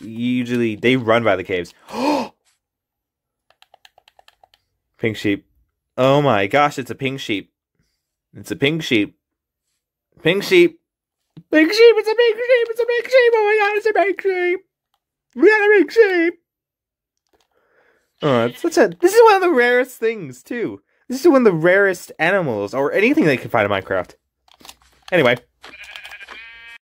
usually they run by the caves. pink sheep. Oh my gosh, it's a pink sheep. It's a pink sheep. Pink sheep. Pink sheep, it's a pink sheep, it's a pink sheep. Oh my god, it's a pink sheep. We got a pink sheep. Oh, it's such a this is one of the rarest things too. This is one of the rarest animals or anything they can find in Minecraft. Anyway.